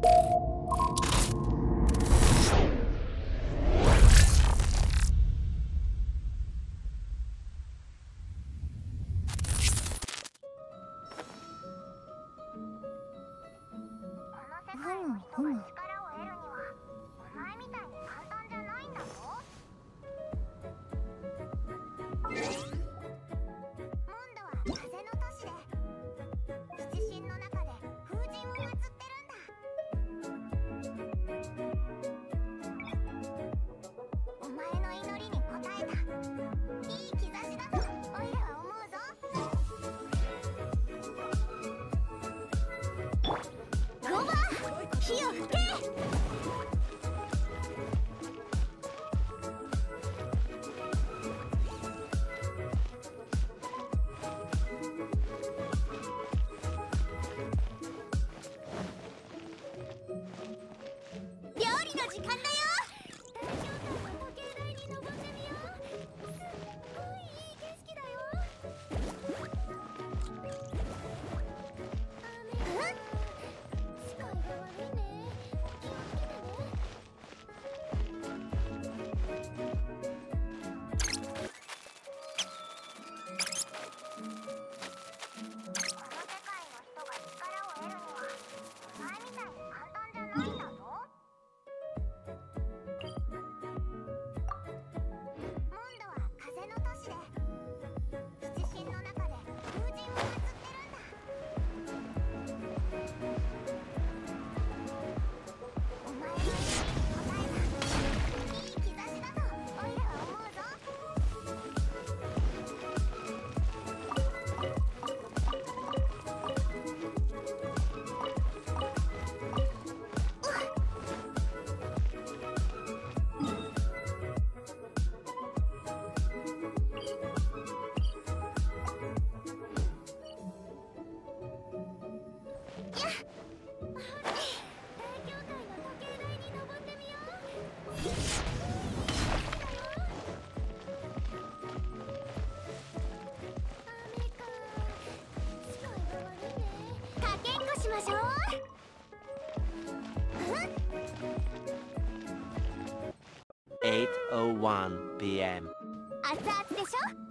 ふむふむ。12.01 p.m. 熱々でしょ